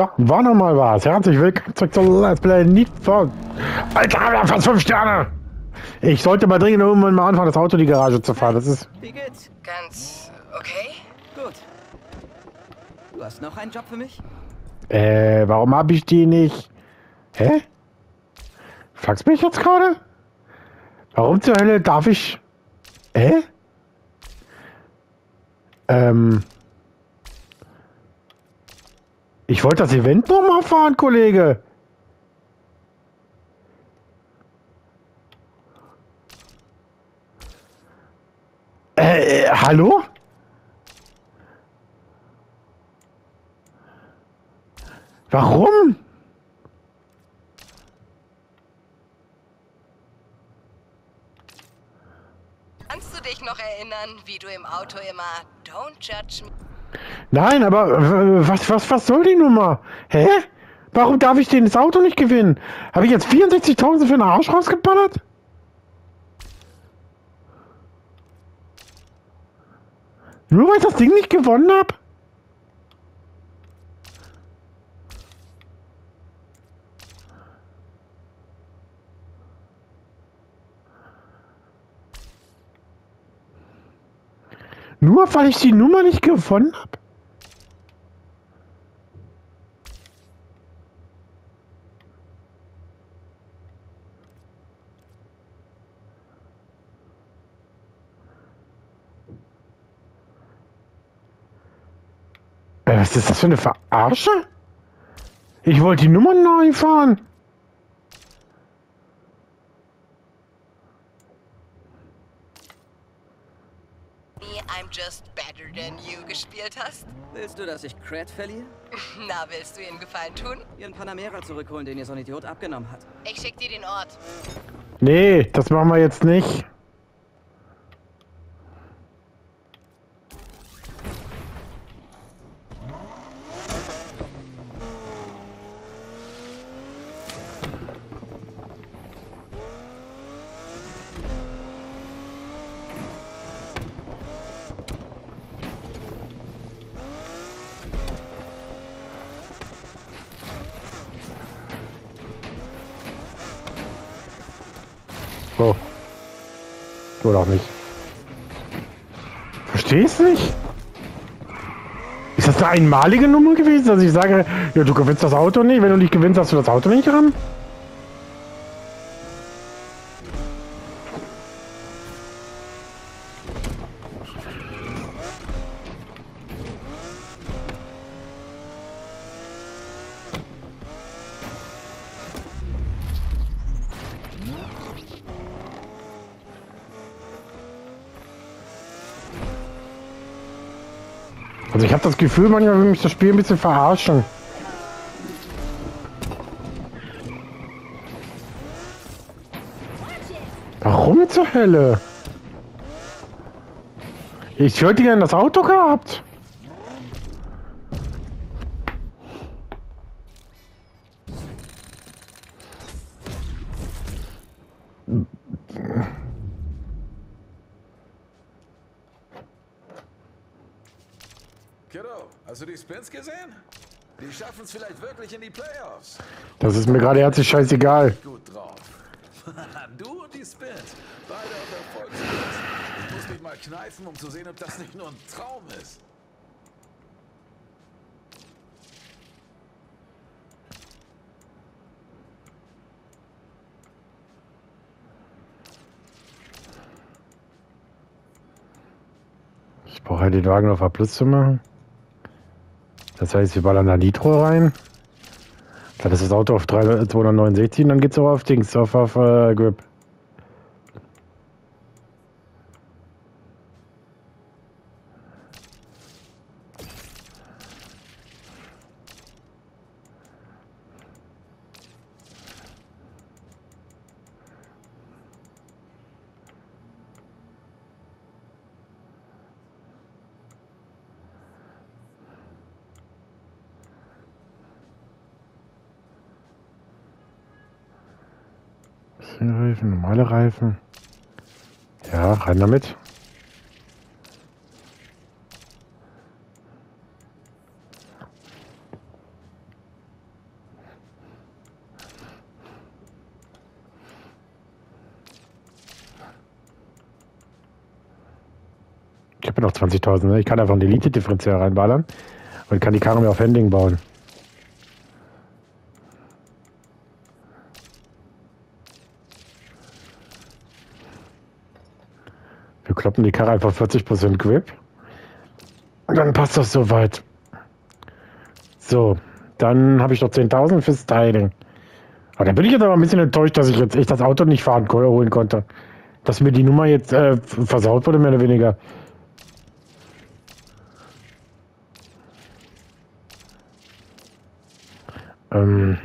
Da war noch mal was. Herzlich willkommen zurück zu Let's Play Need for... Alter, wir haben fast fünf Sterne. Ich sollte mal dringend irgendwann mal anfangen, das Auto in die Garage zu fahren. Das ist... Wie geht's? Ganz okay? Gut. Du hast noch einen Job für mich? Äh, warum habe ich die nicht... Hä? Fragst mich jetzt gerade? Warum zur Hölle darf ich... Hä? Ähm... Ich wollte das Event noch mal fahren, Kollege. Äh, äh, hallo? Warum? Kannst du dich noch erinnern, wie du im Auto immer Don't judge me? Nein, aber äh, was, was, was soll die Nummer? Hä? Warum darf ich denn das Auto nicht gewinnen? Habe ich jetzt 64.000 für den Arsch rausgeballert? Nur weil ich das Ding nicht gewonnen habe? Nur weil ich die Nummer nicht gewonnen habe? Was ist das für eine Verarsche? Ich wollte die Nummer neu fahren. I'm just better than you gespielt hast? Willst du, dass ich Cred verliere? Na, willst du ihnen Gefallen tun? Ihren Panamera zurückholen, den ihr so ein Idiot abgenommen hat. Ich schick dir den Ort. Nee, das machen wir jetzt nicht. Oder auch nicht. Verstehst nicht? Ist das eine einmalige Nummer gewesen, dass ich sage, ja, du gewinnst das Auto nicht, wenn du nicht gewinnst, hast du das Auto nicht ran? Gefühl, manchmal will mich das Spiel ein bisschen verarschen. Warum zur Hölle? Ich hätte gerne das Auto gehabt. Hast du die Spins gesehen? Die schaffen es vielleicht wirklich in die Playoffs. Das ist mir gerade herzlich scheißegal. Gut drauf. du und die Spins. Beide auf Erfolgskurs. Ich muss mich mal kneifen, um zu sehen, ob das nicht nur ein Traum ist. Ich brauche halt den Wagen auf A Plus zu machen. Das heißt, wir ballern da Nitro rein. Dann ist das Auto auf 300 269 und dann geht's auch auf Dings, auf, auf äh, Grip. Reifen, normale Reifen. Ja, rein damit. Ich habe noch 20.000. Ne? Ich kann einfach ein Elite-Differenzial reinballern und kann die Karre mir auf Handling bauen. Kloppen die Karre einfach 40% Grip. Dann passt das soweit. So, dann habe ich noch 10.000 fürs Styling. Aber da bin ich jetzt aber ein bisschen enttäuscht, dass ich jetzt echt das Auto nicht fahren holen konnte. Dass mir die Nummer jetzt äh, versaut wurde, mehr oder weniger. Ähm.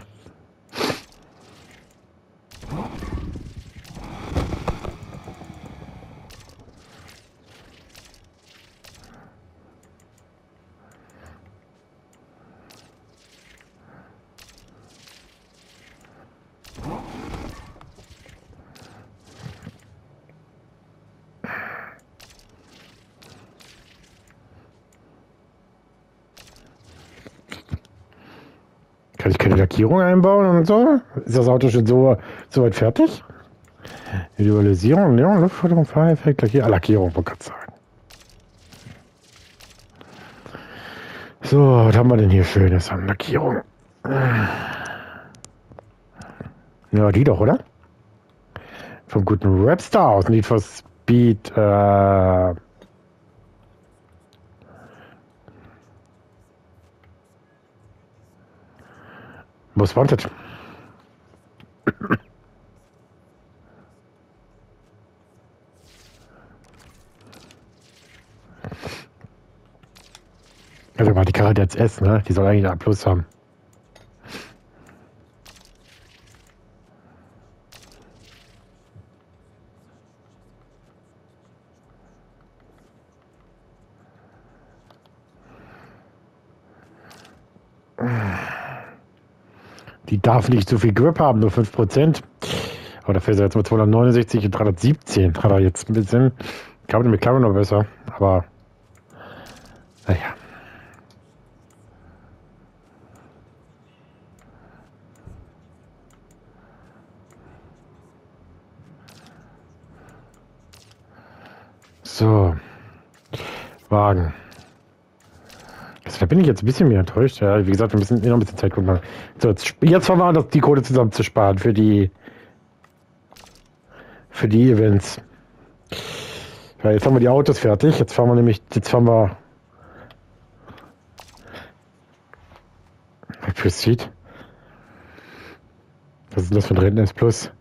Kann ich keine Lackierung einbauen und so? Ist das Auto schon so, so weit fertig? Individualisierung, Neon, Luftförderung, Fahreffekt, Lackierung, ah, Lackierung, wollte gerade sagen. So, was haben wir denn hier Schönes an Lackierung? Ja, die doch, oder? Vom guten Rapstar aus Need for Speed, äh, Most Wanted. Also war die Karre jetzt S, ne? Die soll eigentlich A Plus haben. Die darf nicht so viel Grip haben, nur 5%. Aber dafür ist er jetzt mit 269 und 317. Hat er jetzt ein bisschen. Glaube, mit McLaren noch besser. Aber. Naja. So. Wagen. Da bin ich jetzt ein bisschen mehr enttäuscht. Ja, wie gesagt, wir müssen noch ein bisschen Zeit gucken. So, jetzt, jetzt fahren wir an, die Kohle zusammen zu sparen für die für die Events. Ja, jetzt haben wir die Autos fertig. Jetzt fahren wir nämlich, jetzt fahren wir Proceed. Was ist das für ein Rennen S Plus?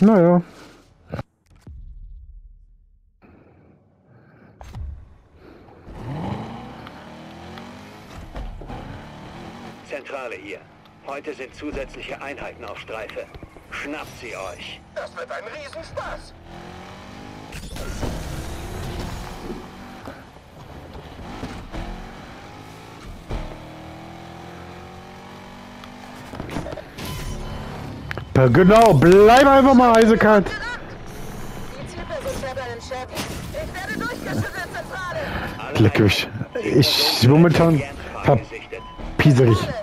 Naja. Zentrale hier. Heute sind zusätzliche Einheiten auf Streife. Schnappt sie euch. Das wird ein Riesenspaß. Genau, bleib einfach mal eisekalt. Ich. Leck mich. Ich momentan verpieserig. Streife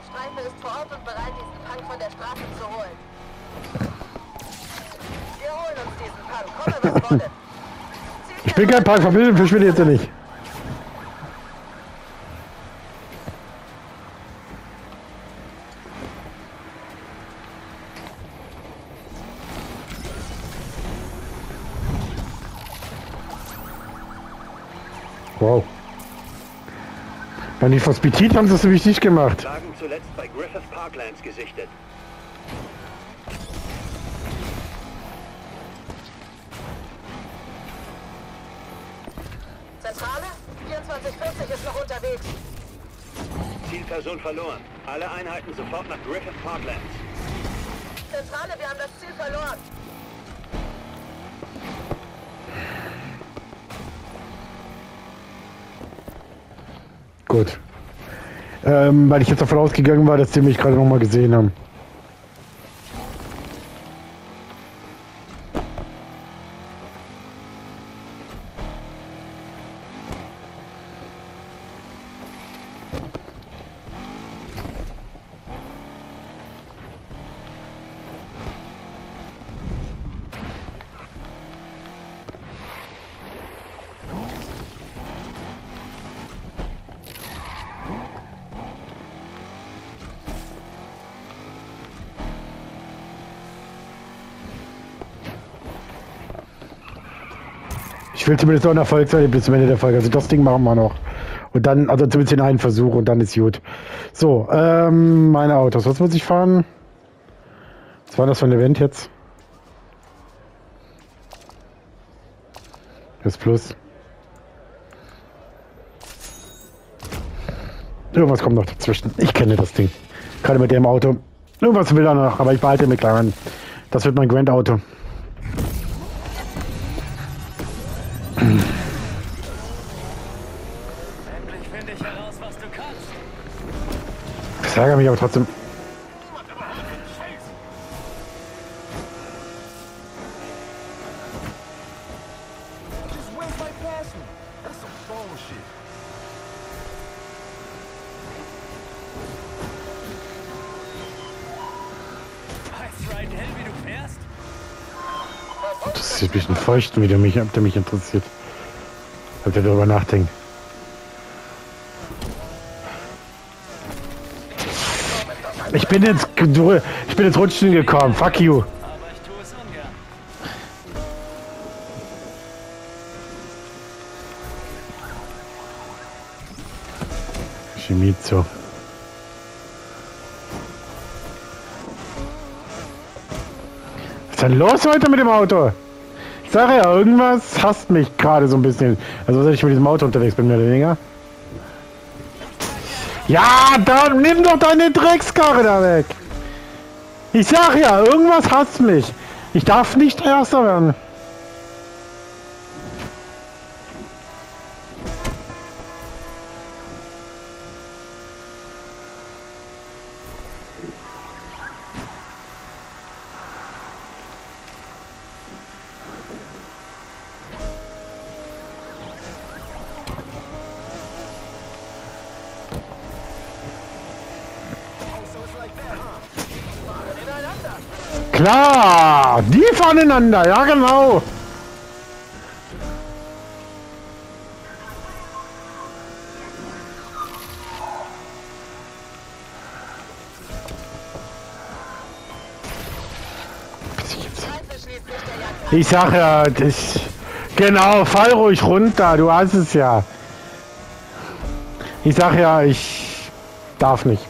bin kein Park, verschwinde verschwinde jetzt ja nicht. Wow. Bei Need for Speed Heat haben sie es nicht gemacht. Wagen zuletzt bei Griffith Parklands gesichtet. 2440 ist noch unterwegs. Zielperson verloren. Alle Einheiten sofort nach Griffith Parklands. Zentrale, wir haben das Ziel verloren. Gut. Ähm, weil ich jetzt davon ausgegangen war, dass die mich gerade noch mal gesehen haben. Will zumindest noch ein Erfolg bis zum Ende der Folge. Also das Ding machen wir noch. Und dann, also zumindest den einen Versuch und dann ist gut. So, ähm, meine Autos. Was muss ich fahren? Was war das für ein Event jetzt? Das Plus. Irgendwas kommt noch dazwischen. Ich kenne das Ding. Gerade mit dem Auto. Irgendwas will er noch, aber ich behalte mit kleinen. Das wird mein Grand-Auto. Endlich finde ich heraus, was du kannst. Ich ärgere mich aber trotzdem. Feuchten, wie der mich, ob der mich interessiert. Ob der darüber nachdenkt. Ich bin jetzt, du- ich bin jetzt rutschen gekommen. Fuck you. Shimizu. Was ist denn los heute mit dem Auto? Ich sage ja, irgendwas hasst mich gerade so ein bisschen. Also, dass ich mit diesem Auto unterwegs bin, mehr oder weniger. Ja, dann nimm doch deine Dreckskarre da weg. Ich sag ja, irgendwas hasst mich. Ich darf nicht Erster werden. Die voneinander, ja genau. Ich sag ja, das, genau, fall ruhig runter, du hast es ja. Ich sag ja, ich darf nicht.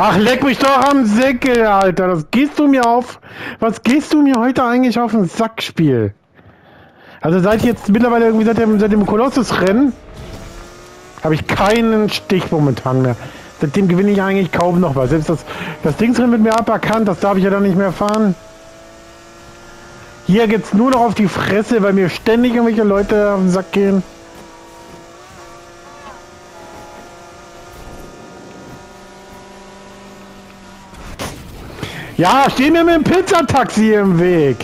Ach, leck mich doch am Säckel, Alter. Das gehst du mir auf. Was gehst du mir heute eigentlich auf den Sackspiel? Also seit jetzt mittlerweile irgendwie seit dem, seit dem Kolossus-Rennen habe ich keinen Stich momentan mehr. Seitdem gewinne ich eigentlich kaum noch was. Selbst das, das Dingsrennen wird mir aberkannt, das darf ich ja dann nicht mehr fahren. Hier geht's nur noch auf die Fresse, weil mir ständig irgendwelche Leute auf den Sack gehen. Ja, steh mir mit dem Pizzataxi im Weg.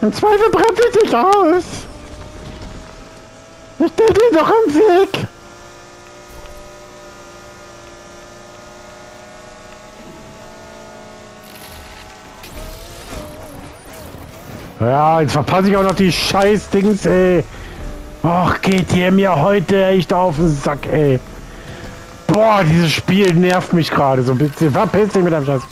Im Zweifel bremse ich dich aus. Ich steh dir doch im Weg. Ja, jetzt verpasse ich auch noch die scheiß Dings, ey. Och, geht ihr mir heute echt auf den Sack, ey. Boah, dieses Spiel nervt mich gerade so ein bisschen. Verpiss dich mit deinem Scheiß.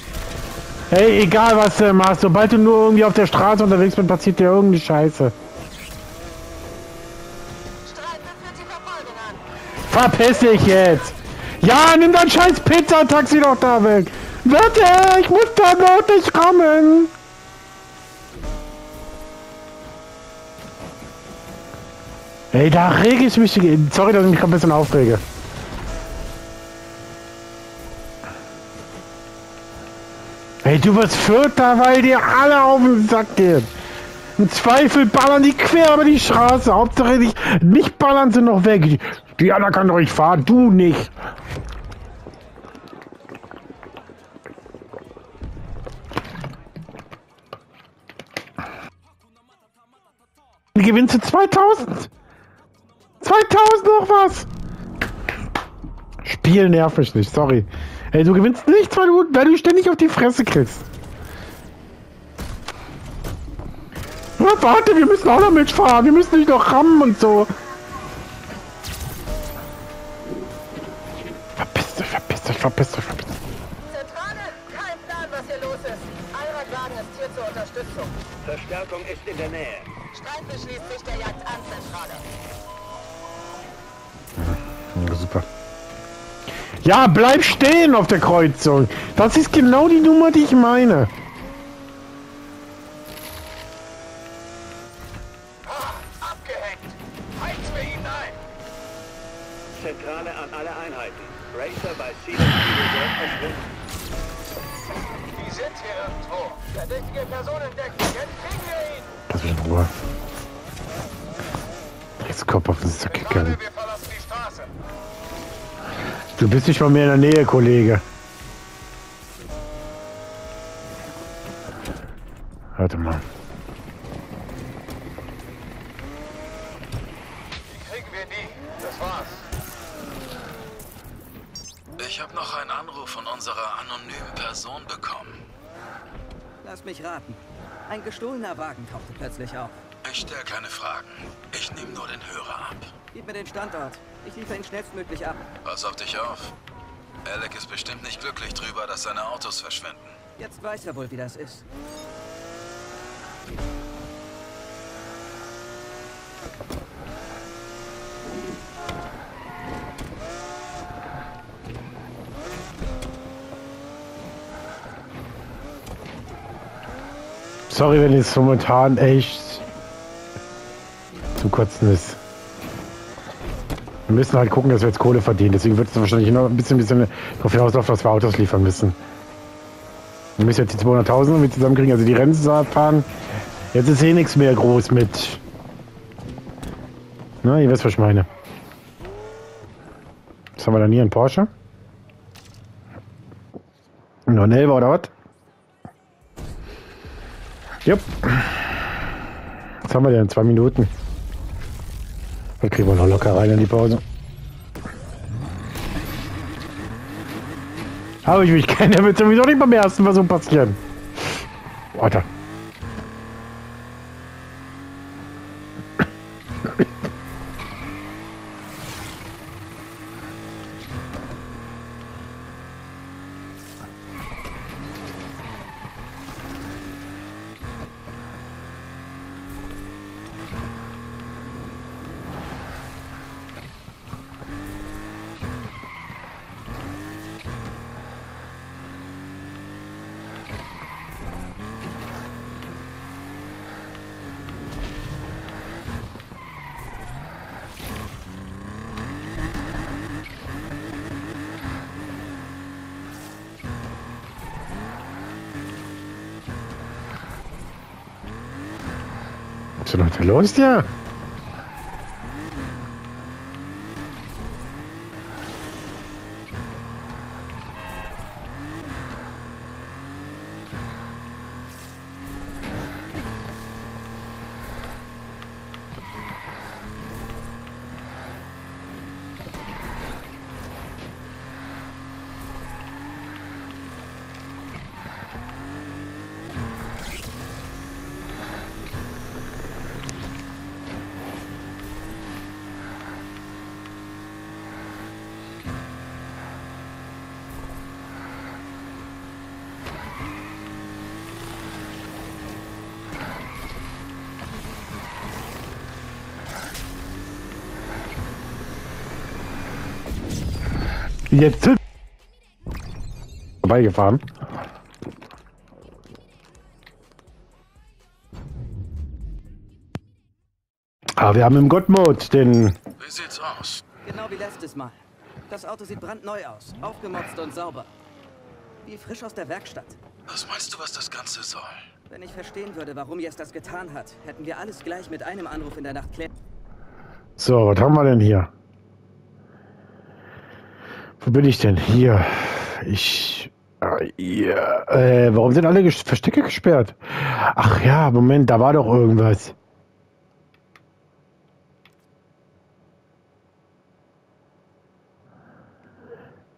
Hey, egal was du machst, sobald du nur irgendwie auf der Straße unterwegs bist, passiert dir irgendeine Scheiße. Verpiss dich jetzt! Ja, nimm dein scheiß Pizzataxi doch da weg! Warte, ich muss da noch nicht rammen! Ey, da rege ich mich. Sorry, dass ich mich ein bisschen aufrege. Ey, du wirst Vierter, weil dir alle auf den Sack gehen. Im Zweifel ballern die quer über die Straße. Hauptsache nicht, nicht ballern sie noch weg. Die, anderen kann doch fahren, du nicht. Gewinnst du 2000. 2000 2000 noch was! Spiel nervt mich nicht, sorry. Ey, du gewinnst nichts, weil du, weil du ständig auf die Fresse kriegst. Na, warte, wir müssen auch noch mitfahren. Wir müssen nicht noch rammen und so. Verpisst euch, verpisst euch, verpisst euch, verpisst euch. Zentrale, kein Plan, was hier los ist. Allradwagen ist hier zur Unterstützung. Verstärkung ist in der Nähe. Streife schließt sich der Jagd Ja, bleib stehen auf der Kreuzung. Das ist genau die Nummer, die ich meine. Bist nicht mal mehr in der Nähe, Kollege. Warte mal. Die kriegen wir nie. Das war's. Ich habe noch einen Anruf von unserer anonymen Person bekommen. Lass mich raten. Ein gestohlener Wagen tauchte plötzlich auf. Ich stelle keine Fragen. Ich nehme nur den Hörer ab. Gib mir den Standort. Ich liefere ihn schnellstmöglich ab. Pass auf dich auf. Alec ist bestimmt nicht glücklich drüber, dass seine Autos verschwinden. Jetzt weiß er wohl, wie das ist. Sorry, wenn es momentan echt zu kotzen ist. Wir müssen halt gucken, dass wir jetzt Kohle verdienen. Deswegen wird es wahrscheinlich noch ein bisschen, bisschen darauf hinauslaufen, dass wir Autos liefern müssen. Wir müssen jetzt die 200.000 irgendwie zusammenkriegen, also die Rennen fahren. Jetzt ist eh nichts mehr groß mit. Na, ihr wisst, was ich meine. Was haben wir dann hier? Ein Porsche? Noch ein Elber oder was? Jupp. Was haben wir denn? Zwei Minuten. Dann kriegen wir noch locker rein in die Pause. Habe ich mich kennen, der wird sowieso nicht beim ersten Versuch passieren. Alter. Denn heute los hier? Jetzt vorbeigefahren. Aber wir haben im God-Mode den. Wie sieht's aus? Genau wie letztes Mal. Das Auto sieht brandneu aus. Aufgemotzt und sauber. Wie frisch aus der Werkstatt. Was meinst du, was das Ganze soll? Wenn ich verstehen würde, warum Jess das getan hat, hätten wir alles gleich mit einem Anruf in der Nacht klären. So, was haben wir denn hier? Wo bin ich denn? Hier. Ich. Ah, ja, äh, warum sind alle Ges Verstecke gesperrt? Ach ja, Moment, da war doch irgendwas.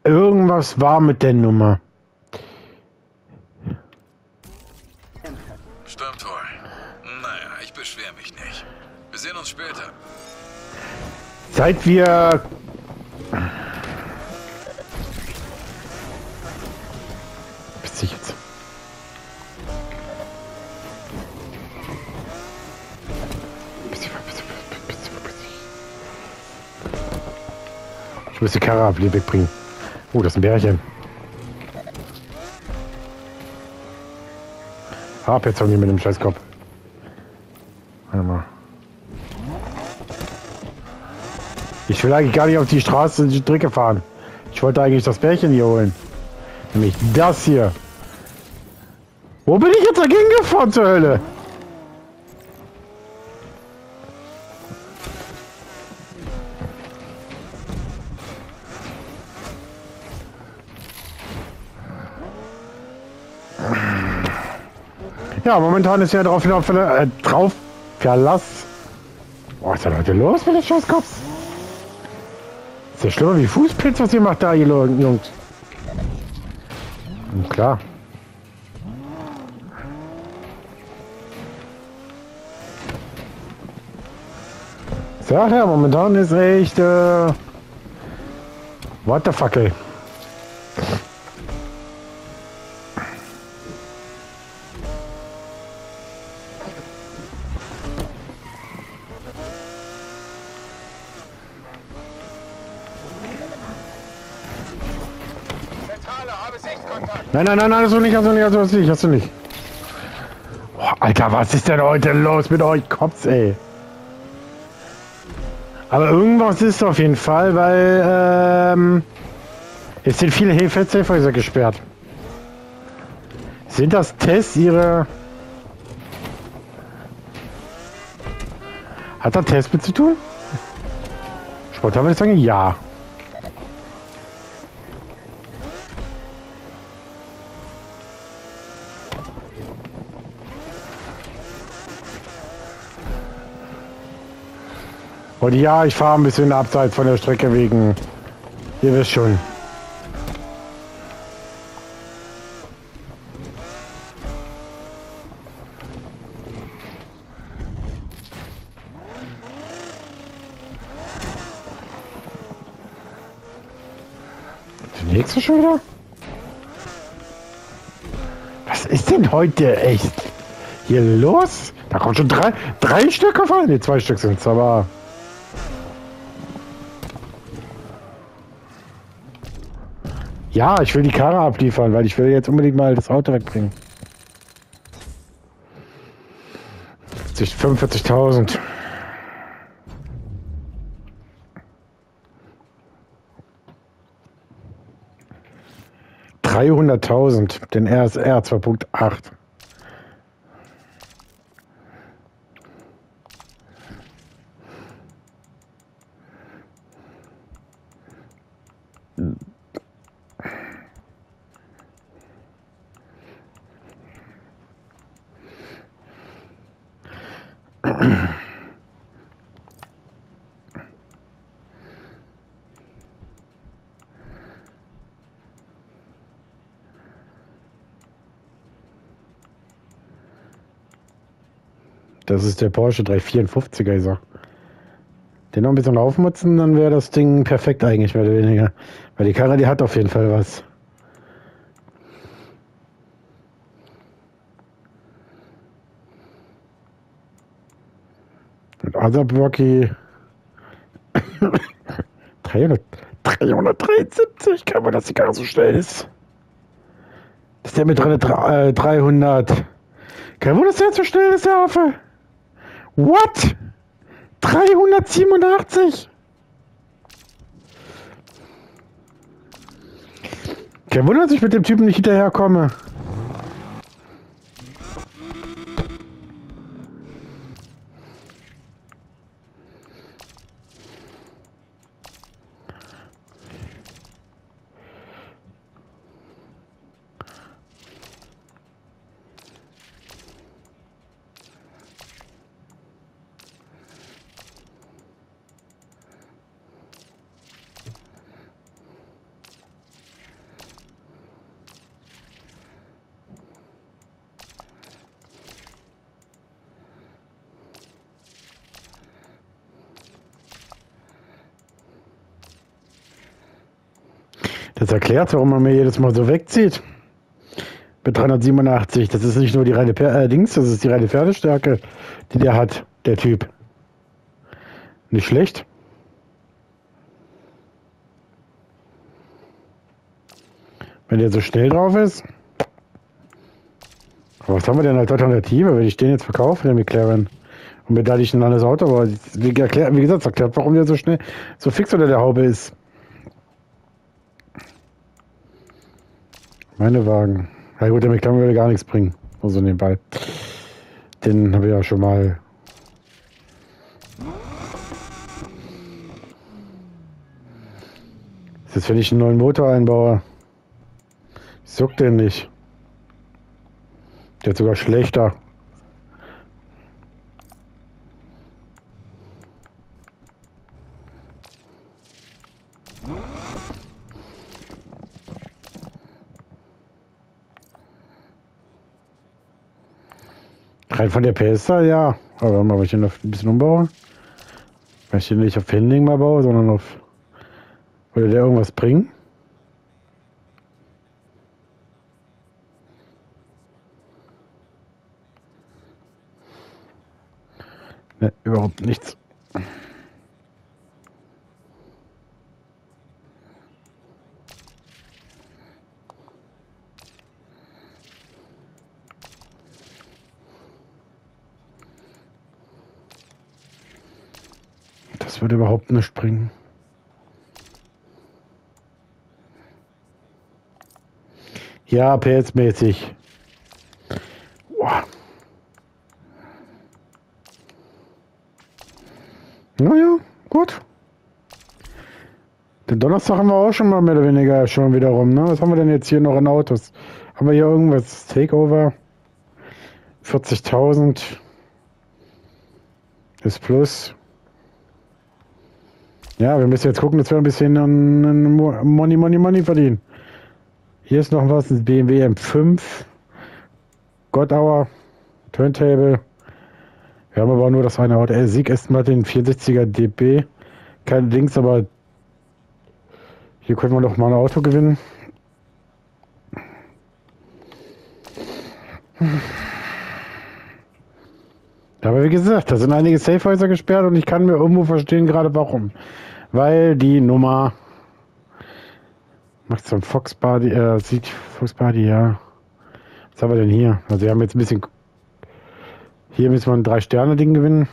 Irgendwas war mit der Nummer. Stimmt wohl. Naja, ich beschwere mich nicht. Wir sehen uns später. Seit wir... Ich muss die Karre ab. Oh, das ist ein Bärchen. Hab jetzt irgendwie mit dem Scheißkopf. Warte mal. Ich will eigentlich gar nicht auf die Straße die Strecke fahren. Ich wollte eigentlich das Bärchen hier holen. Nämlich das hier. Wo bin ich jetzt dagegen gefahren zur Hölle? Ja, momentan ist ja drauf, äh, drauf Verlass. Was ist denn heute los mit den Scheißkopf? Ist ja schlimmer wie Fußpilz, was ihr macht da, ihr Jungs. Hm, Klar. Sag ja, momentan ist echt, äh, what the fuck, ey. Nein, nein, nein, nein, hast du nicht, hast du nicht, hast du nicht, hast du nicht. Boah, Alter, was ist denn heute los mit euch Cops, ey? Aber irgendwas ist auf jeden Fall, weil ähm, es sind viele Hefezelfhäuser gesperrt. Sind das Tests ihre... Hat das Test mit zu tun? Spontan würde ich sagen, ja. Und ja, ich fahre ein bisschen abseits von der Strecke wegen... Ihr wisst schon. Die nächste schon wieder? Was ist denn heute echt hier los? Da kommt schon drei, drei Stück auf Ne, zwei Stück sind es, aber... Ja, ich will die Karre abliefern, weil ich will jetzt unbedingt mal das Auto wegbringen. 45.000. Dreihunderttausend, den RSR 2.8. Das ist der Porsche 354er, ich sag. Den noch ein bisschen aufmutzen, dann wäre das Ding perfekt eigentlich, mehr oder weniger. Weil die Karre, die hat auf jeden Fall was. Und Azab Rocky 300, 373, kann man, dass die Karre so schnell ist. Das ist der mit 300, äh, 300. Kein Wunder, dass der so schnell ist, der Affe. What? 387? Kein Wunder, dass ich mit dem Typen nicht hinterherkomme. Das erklärt, warum man mir jedes Mal so wegzieht. Mit 387. Das ist nicht nur die reine per äh, das ist die reine Pferdestärke, die der hat, der Typ. Nicht schlecht. Wenn der so schnell drauf ist. Was haben wir denn als Alternative, wenn ich den jetzt verkaufe, den McLaren? Und mir da nicht ein anderes Auto, aber wie, erklärt, wie gesagt, erklärt, warum der so schnell, so fix unter der Haube ist. Meine Wagen. Ja gut, der McLaren würde gar nichts bringen. Also nebenbei. Den habe ich ja schon mal. Ist, wenn ich einen neuen Motor einbaue. Zuckt den nicht. Der ist sogar schlechter. Rein von der PS ja. Aber wenn ich den noch ein bisschen umbaue. Wenn ich den nicht auf Handling mal baue, sondern auf. Würde der irgendwas bringen? Ne, überhaupt nichts. Das würde überhaupt nicht bringen. Ja, PS-mäßig. Naja, gut. Den Donnerstag haben wir auch schon mal mehr oder weniger schon wieder rum. Ne? Was haben wir denn jetzt hier noch in Autos? Haben wir hier irgendwas? Takeover? 40.000 ist plus. Ja, wir müssen jetzt gucken, dass wir ein bisschen Money, Money, Money verdienen. Hier ist noch was, ein BMW M5. Gottauer. Turntable. Wir haben aber nur das eine Auto. Äh, Sieg ist mal den 64er DB. Kein Dings, aber hier können wir noch mal ein Auto gewinnen. Aber wie gesagt, da sind einige Safehäuser gesperrt und ich kann mir irgendwo verstehen gerade warum. Weil die Nummer macht so ein Fox Body, äh, sieht Fox Body, ja. Was haben wir denn hier? Also wir haben jetzt ein bisschen hier müssen wir ein Drei-Sterne-Ding gewinnen.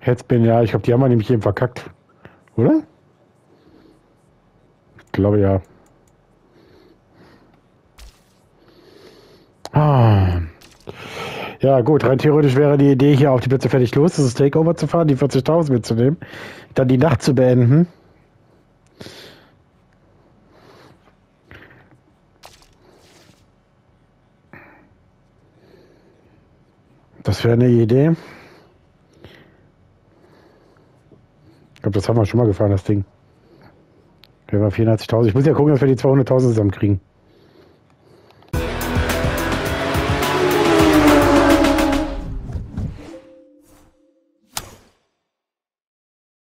Headspin, ja, ich glaube, die haben wir nämlich eben verkackt. Oder? Ich glaube ja. Ah. Ja, gut, rein theoretisch wäre die Idee, hier auf die Plätze fertig los, das Takeover zu fahren, die 40.000 mitzunehmen, dann die Nacht zu beenden. Das wäre eine Idee. Ich glaube, das haben wir schon mal gefahren, das Ding. Wir waren 84.000. Ich muss ja gucken, dass wir die 200.000 zusammen kriegen.